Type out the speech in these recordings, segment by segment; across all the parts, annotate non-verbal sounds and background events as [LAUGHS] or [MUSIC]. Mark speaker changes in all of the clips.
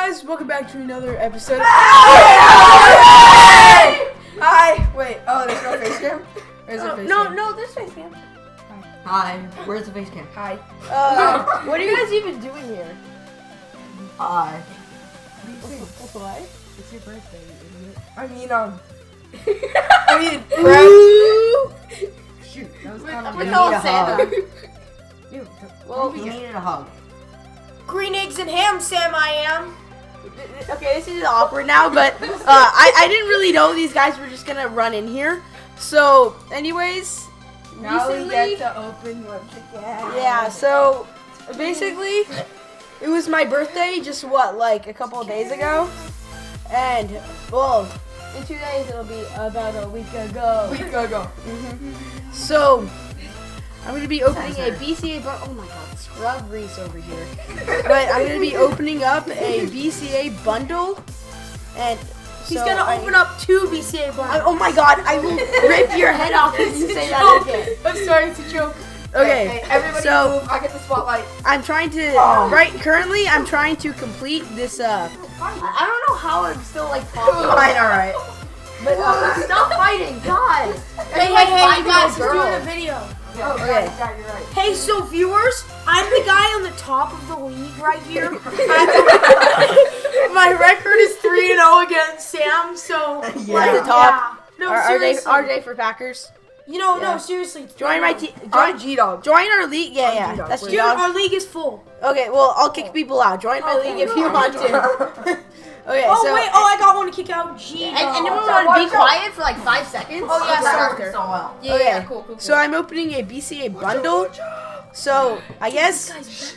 Speaker 1: guys? Welcome back to another episode. [LAUGHS]
Speaker 2: Hi. Wait. Oh, there's no face cam. There's a
Speaker 1: Oh,
Speaker 2: face
Speaker 1: no,
Speaker 2: cam.
Speaker 1: no, this face cam.
Speaker 3: Hi, where's the face cam?
Speaker 2: Hi.
Speaker 1: Uh, what are [LAUGHS] you guys even doing here?
Speaker 3: Hi.
Speaker 1: What?
Speaker 3: It's your birthday, idiot.
Speaker 2: I mean, um. [LAUGHS] I mean, friends.
Speaker 3: Shoot, that was kind of
Speaker 1: we
Speaker 3: a
Speaker 1: call
Speaker 3: need a
Speaker 1: Santa. Well,
Speaker 3: Well, he needed a hug.
Speaker 2: Green eggs and ham, Sam. I am.
Speaker 1: Okay, this is awkward now, but uh, I, I didn't really know these guys were just gonna run in here. So, anyways,
Speaker 2: Now we get to open lips again.
Speaker 1: yeah. So, basically, it was my birthday just what, like a couple of days ago, and well, in two days it'll be about a week ago.
Speaker 2: We go go.
Speaker 1: So, I'm gonna be opening a BCA. Bu- oh my God, Scrub Reese over here. but I'm gonna be opening up a BCA bundle, and
Speaker 4: He's
Speaker 1: so
Speaker 4: gonna
Speaker 1: I-
Speaker 4: open up two BCA
Speaker 1: I,
Speaker 4: bundles.
Speaker 1: oh my God, I will rip your head off if you say that again.
Speaker 2: I'm sorry, it's a joke.
Speaker 1: Okay,
Speaker 2: Hey, everybody
Speaker 1: so-
Speaker 2: move. I get the spotlight.
Speaker 1: I'm trying to right currently. I'm trying to complete this. Uh, I don't know how I'm still like. [LAUGHS]
Speaker 3: Fine, alright.
Speaker 1: But uh, stop fighting, God.
Speaker 4: Hey, hey, hey, you guys, we're doing a video.
Speaker 2: Oh,
Speaker 1: Okay.
Speaker 2: yeah, yeah, you're right.
Speaker 4: Hey, so viewers, I'm the guy on the top of the league right here. [LAUGHS] [LAUGHS] My record is 3 and 0 against Sam, so.
Speaker 3: Yeah.
Speaker 1: Like the top.
Speaker 4: Yeah. No,
Speaker 1: Are, are they
Speaker 4: seriously.
Speaker 1: RJ for Packers?
Speaker 4: You know,
Speaker 1: Yeah.
Speaker 4: no, seriously.
Speaker 1: Join my team. Join,
Speaker 2: G Dog.
Speaker 1: join our league. Yeah, yeah.
Speaker 2: G-Dog.
Speaker 1: That's
Speaker 2: Wait.
Speaker 1: G Dog.
Speaker 4: our league is full.
Speaker 1: Okay, well, I'll kick oh. people out. Join my
Speaker 4: Okay.
Speaker 1: league if you want to. [LAUGHS] okay,
Speaker 4: Oh,
Speaker 1: so
Speaker 4: wait, oh, I got one to kick out. G.
Speaker 1: and, and
Speaker 4: dog.
Speaker 1: everyone want to be quiet for like five seconds.
Speaker 4: Oh, yeah,
Speaker 3: That
Speaker 4: sorry.
Speaker 3: worked so well.
Speaker 4: Yeah,
Speaker 1: okay.
Speaker 4: yeah, cool, cool, cool.
Speaker 1: So I'm opening a BCA bundle. So I guess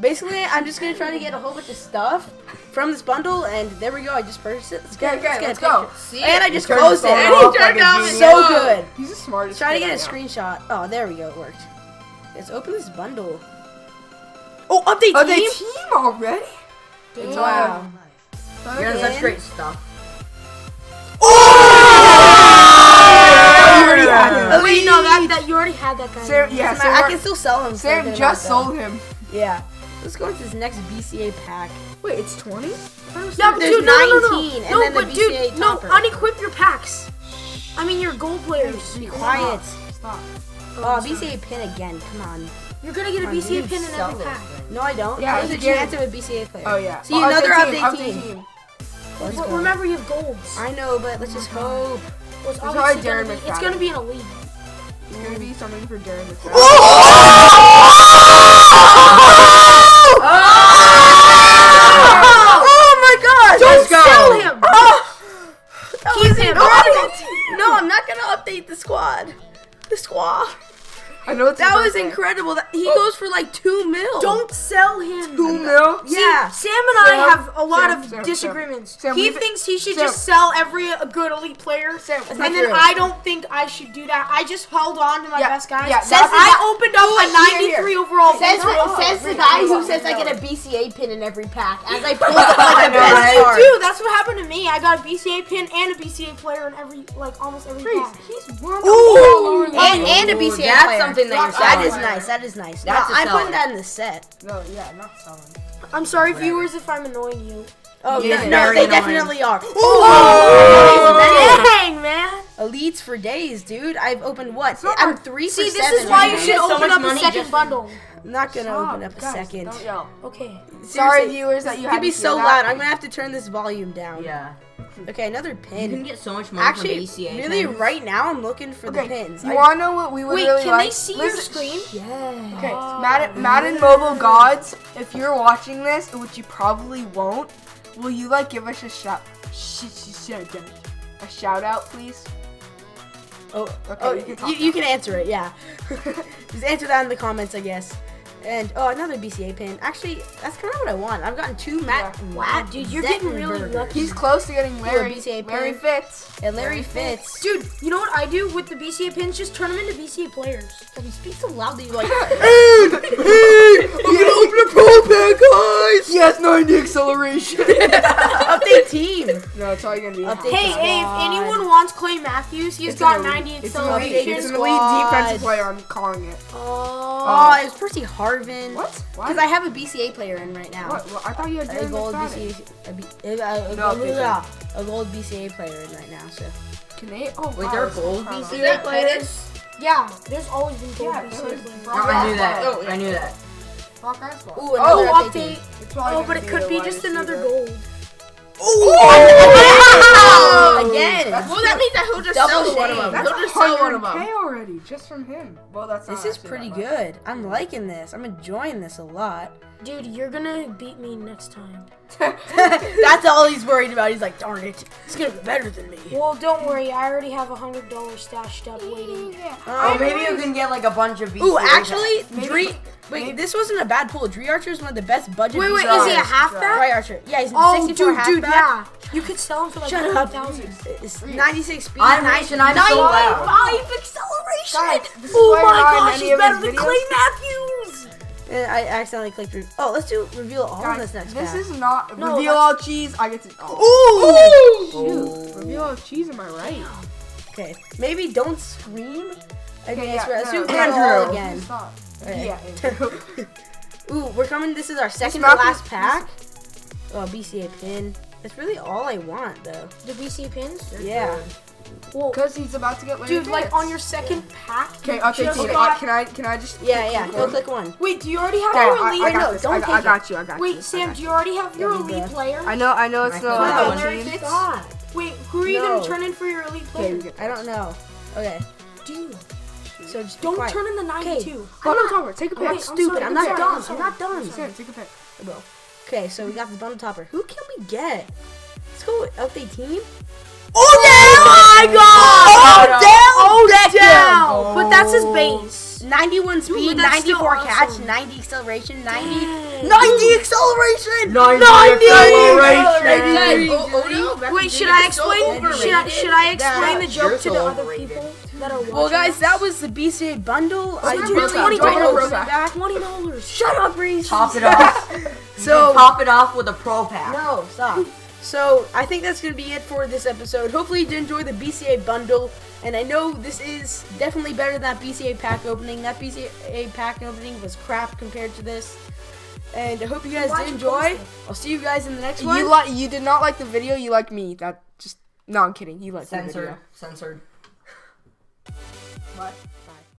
Speaker 1: basically I'm just gonna try to get a whole bunch of stuff from this bundle, and there we go. I just purchased it. Let's
Speaker 2: Okay,
Speaker 1: get,
Speaker 2: okay,
Speaker 1: get a
Speaker 2: let's go.
Speaker 1: picture. And I just
Speaker 2: turned
Speaker 1: closed it. And
Speaker 2: off
Speaker 1: he turned
Speaker 2: a
Speaker 1: out so good.
Speaker 2: He's the smartest.
Speaker 1: Try to get a
Speaker 2: know.
Speaker 1: screenshot. Oh, there we go. It worked. Let's open this bundle. Oh, update
Speaker 2: Are they
Speaker 1: team.
Speaker 2: team already?
Speaker 1: Wow. Wow.
Speaker 3: You're
Speaker 1: Okay.
Speaker 3: such great stuff.
Speaker 2: Oh, you already had
Speaker 4: Wait, no, that, that you already had that guy.
Speaker 2: Sam, yeah,
Speaker 1: Sam,
Speaker 2: Sam,
Speaker 1: I, I can still sell him.
Speaker 2: Sam
Speaker 1: good
Speaker 2: just
Speaker 1: amount,
Speaker 2: sold him.
Speaker 1: Yeah. Let's go into this next BCA pack.
Speaker 2: Wait, it's 20?
Speaker 4: Yeah, but
Speaker 1: There's
Speaker 4: dude, no, no, no, no.
Speaker 1: 19, and
Speaker 4: no,
Speaker 1: then
Speaker 4: but
Speaker 1: BCA
Speaker 4: dude, no, unequip your packs. I mean, your gold players.
Speaker 1: Be quiet.
Speaker 2: Stop.
Speaker 1: Oh, oh BCA pin again. Come on.
Speaker 4: You're gonna get a
Speaker 1: Come on, you
Speaker 4: BCA pin in every pack.
Speaker 3: thing.
Speaker 1: No, I don't.
Speaker 2: Yeah,
Speaker 1: There's a
Speaker 2: it's a game.
Speaker 1: chance of a BCA player.
Speaker 2: Oh, yeah.
Speaker 1: See,
Speaker 2: Oh,
Speaker 1: another
Speaker 2: update
Speaker 1: update
Speaker 2: team,
Speaker 1: team.
Speaker 2: update
Speaker 1: Let's
Speaker 4: But
Speaker 1: go.
Speaker 4: remember, you have golds.
Speaker 1: I know, but let's just hope.
Speaker 4: Well, it's
Speaker 2: probably
Speaker 4: obviously
Speaker 2: Darren
Speaker 4: gonna be, it's gonna be an elite.
Speaker 2: It's gonna be something for Darren McFadden. [LAUGHS]
Speaker 1: Oh! oh my God!
Speaker 4: Don't
Speaker 3: Let's go.
Speaker 4: sell him. Ah!
Speaker 1: That
Speaker 4: Keep
Speaker 1: was
Speaker 4: him.
Speaker 1: No, I'm not gonna update the squad. The squad.
Speaker 2: I know it's
Speaker 1: That
Speaker 2: his
Speaker 1: was
Speaker 2: birthday.
Speaker 1: incredible. That he oh. goes for like two mil.
Speaker 4: Don't sell him.
Speaker 2: Two mil?
Speaker 1: Yeah.
Speaker 4: Sam and I have a lot
Speaker 2: Sam,
Speaker 4: of
Speaker 2: Sam,
Speaker 4: disagreements.
Speaker 2: Sam,
Speaker 4: he thinks he should
Speaker 2: Sam.
Speaker 4: just sell every uh, good elite player,
Speaker 2: Sam,
Speaker 4: and then
Speaker 2: true.
Speaker 4: I don't think I should do that. I just held on to my
Speaker 2: Yeah,
Speaker 4: best guys.
Speaker 2: yeah,
Speaker 4: Says
Speaker 2: that's-
Speaker 4: I opened up a
Speaker 2: here,
Speaker 4: 93 overall.
Speaker 1: Says,
Speaker 4: overall.
Speaker 1: the, says the guy who says. I get a BCA pin in every pack. As I pull up like
Speaker 3: I
Speaker 1: a best card.
Speaker 4: Dude, that's what happened to me. I got a BCA pin and a BCA player in every, like, almost every pack.
Speaker 2: he's one
Speaker 1: Ooh, and, and a BCA player.
Speaker 3: Something that you're selling.
Speaker 1: is nice. That is nice.
Speaker 3: That's
Speaker 1: no,
Speaker 3: a
Speaker 1: I'm putting that in the set.
Speaker 2: No, yeah, not selling.
Speaker 4: I'm sorry,
Speaker 3: Whatever.
Speaker 4: viewers, if I'm annoying you.
Speaker 1: Oh,
Speaker 3: Yeah,
Speaker 1: no,
Speaker 3: very
Speaker 1: they
Speaker 3: annoying.
Speaker 1: definitely are.
Speaker 4: Oh, dang, man.
Speaker 1: Elites for days, dude. I've opened what?
Speaker 2: not
Speaker 1: I'm three
Speaker 4: See,
Speaker 1: for
Speaker 4: this
Speaker 1: seven.
Speaker 4: is why you should
Speaker 1: now.
Speaker 3: so
Speaker 4: open up a second bundle.
Speaker 1: I'm not gonna
Speaker 2: Stop,
Speaker 1: open up a
Speaker 2: guys,
Speaker 1: second.
Speaker 2: Don't yell.
Speaker 4: Okay.
Speaker 2: Sorry, viewers, that you
Speaker 1: It's be so
Speaker 2: hear
Speaker 1: loud.
Speaker 2: that.
Speaker 1: I'm gonna have to turn this volume down.
Speaker 3: Yeah.
Speaker 1: Okay, another pin.
Speaker 3: You can get so much money
Speaker 1: Actually,
Speaker 3: from BCA.
Speaker 1: really,
Speaker 3: pins.
Speaker 1: right now I'm looking for the pins.
Speaker 2: you
Speaker 1: I-
Speaker 2: wanna know what we would
Speaker 4: Wait,
Speaker 2: really
Speaker 4: can they see your screen?
Speaker 1: yeah.
Speaker 2: Okay, Madden, Madden Mobile Gods, if you're watching this, which you probably won't, will you like give us a shout, sh- sh- shout out, a shout out, please?
Speaker 1: Oh,
Speaker 2: Okay,
Speaker 1: oh,
Speaker 2: you can
Speaker 1: you, you can answer it. Yeah. Just answer that in the comments, I guess. And oh, another BCA pin. Actually, that's kind of what I want. I've gotten two Matt.
Speaker 2: Yeah.
Speaker 1: Wow,
Speaker 4: dude, you're getting really lucky.
Speaker 2: He's close to getting Larry.
Speaker 1: BCA
Speaker 2: Larry
Speaker 1: pin.
Speaker 2: Fitz.
Speaker 1: And Larry Fitz.
Speaker 4: Dude, you know what I do with the BCA pins? Just turn them into BCA players.
Speaker 1: He speaks so loudly, like.
Speaker 2: hey, hey, I'm gonna open a pro pack, guys. He has 90 acceleration.
Speaker 1: Update team.
Speaker 2: no, it's all you're gonna be.
Speaker 4: Hey, hey, if anyone wants Clay Matthews, he's
Speaker 2: It's
Speaker 4: got 90
Speaker 2: It's an elite,
Speaker 4: acceleration.
Speaker 2: it's an elite defensive player. I'm calling it.
Speaker 1: Oh, oh it was Percy Harvin.
Speaker 2: What?
Speaker 1: Because I have a BCA player in right now.
Speaker 2: What? What? I thought you had
Speaker 1: A gold BCA, a, B, a, a, a,
Speaker 3: No,
Speaker 1: gold- a gold BCA player in right now. So
Speaker 2: Canadian? Oh,
Speaker 3: Wait,
Speaker 2: wow,
Speaker 3: they're gold BCA players?
Speaker 4: Yeah, there's always been gold
Speaker 2: Yeah,
Speaker 4: BCA players.
Speaker 3: No, I knew that.
Speaker 2: Oh.
Speaker 3: I knew that.
Speaker 2: Rock Asphalt.
Speaker 1: ooh,
Speaker 4: Oh,
Speaker 1: another update.
Speaker 4: update. Oh, but it could be just another
Speaker 5: well, that means that he'll just
Speaker 1: Double
Speaker 5: sell one of them.
Speaker 2: That's
Speaker 5: he'll just sell one of them.
Speaker 2: already, just from him. Well, that's
Speaker 1: This is pretty good. I'm liking this. I'm enjoying this a lot.
Speaker 4: Dude, you're gonna beat me next time. [LAUGHS] [LAUGHS]
Speaker 1: that's all he's worried about. He's like, darn it, he's gonna be better than me.
Speaker 4: Well, don't worry. I already have a hundred dollars stashed up waiting.
Speaker 3: Yeah.
Speaker 1: Oh,
Speaker 3: maybe you can get like a bunch of beats.
Speaker 1: Ooh, actually, three. Wait,
Speaker 2: maybe.
Speaker 1: this wasn't a bad pool. Dri Archer is one of the best budget.
Speaker 4: Wait, wait, is he a halfback?
Speaker 1: Dri Archer. Yeah, he's a
Speaker 4: oh,
Speaker 1: 64
Speaker 4: dude,
Speaker 1: halfback.
Speaker 4: dude, yeah. You could sell him for like
Speaker 1: Shut 100,000. 96 speed.
Speaker 3: I'm 90, 95 so
Speaker 1: acceleration.
Speaker 2: God,
Speaker 4: oh my gosh, he's better than Clay Matthews.
Speaker 1: Uh, I accidentally clicked. through. oh, let's do reveal all
Speaker 2: Guys,
Speaker 1: this next. pack.
Speaker 2: This is not
Speaker 4: no,
Speaker 2: reveal all cheese. I get to. Oh.
Speaker 1: Ooh. Ooh.
Speaker 2: Shoot. Reveal all cheese. Am I right?
Speaker 1: Okay. Maybe don't scream. Okay.
Speaker 2: yeah,
Speaker 1: let's
Speaker 2: no,
Speaker 1: do Andrew again.
Speaker 2: Stop.
Speaker 1: Okay.
Speaker 2: Yeah. [LAUGHS]
Speaker 1: Ooh, we're coming. This is our second to last pack. Oh, BCA pin. That's really all I want, though.
Speaker 4: The BC pins.
Speaker 1: Yeah.
Speaker 4: Well,
Speaker 2: Because he's about to get later.
Speaker 4: dude, like on your second pack.
Speaker 2: Okay, okay,
Speaker 4: just
Speaker 2: Tina,
Speaker 4: got-
Speaker 2: uh, can I can I just?
Speaker 1: Yeah, yeah. Go click one.
Speaker 4: Wait, do you already have
Speaker 2: Okay,
Speaker 4: your elite?
Speaker 2: I got
Speaker 1: no,
Speaker 2: this.
Speaker 1: don't
Speaker 2: I, got-
Speaker 1: take
Speaker 2: I
Speaker 1: it.
Speaker 2: got you. I got you.
Speaker 4: Wait, Sam, do you already have your elite
Speaker 1: bet.
Speaker 4: player?
Speaker 2: I know, I know it's not
Speaker 3: thought
Speaker 2: like
Speaker 3: that
Speaker 2: a
Speaker 3: was
Speaker 2: cheese.
Speaker 1: God.
Speaker 4: Wait, who are you
Speaker 1: No.
Speaker 4: gonna turn in for your elite player?
Speaker 2: we
Speaker 1: I don't know. Okay.
Speaker 4: Dude,
Speaker 1: So just
Speaker 4: don't
Speaker 1: quiet.
Speaker 4: turn in the 92.
Speaker 2: Bundle topper, take a pick.
Speaker 4: I'm
Speaker 1: Stupid. I'm
Speaker 4: I'm
Speaker 1: not done.
Speaker 4: I'm
Speaker 1: not done.
Speaker 2: Sam, take a pick.
Speaker 1: Okay, so we got this bundle topper. Who can we get? Let's go update team.
Speaker 4: Oh, oh my oh, god!
Speaker 1: Oh,
Speaker 4: down! Oh, but that's his base.
Speaker 1: 91 speed,
Speaker 4: but
Speaker 1: 94 catch,
Speaker 4: awesome.
Speaker 1: 90 acceleration, 90.
Speaker 4: Dang.
Speaker 1: 90 acceleration!
Speaker 3: 90
Speaker 1: acceleration!
Speaker 5: Oh, Odell,
Speaker 4: Wait, should I explain? Should I, should I explain the joke to the other people that are watching?
Speaker 1: Well, guys,
Speaker 4: us?
Speaker 1: that was the BCA bundle. I
Speaker 5: my
Speaker 1: really
Speaker 5: brother.
Speaker 1: enjoyed
Speaker 5: Twenty
Speaker 1: opening
Speaker 5: dollars.
Speaker 1: that.
Speaker 4: Twenty dollars.
Speaker 1: Shut up, Reese.
Speaker 3: Top it off.
Speaker 1: So,
Speaker 3: top it off with a pro pack.
Speaker 1: no, stop. So, I think that's going to be it for this episode. Hopefully, you did enjoy the BCA bundle. And I know this is definitely better than that BCA pack opening. That BCA pack opening was crap compared to this. And I hope you guys
Speaker 4: Why'd
Speaker 1: did enjoy. I'll see you guys in the next one.
Speaker 2: You like you did not like the video. You like me. That just no. I'm kidding. You like the
Speaker 3: Censored.
Speaker 2: video.
Speaker 3: Censored.
Speaker 2: What?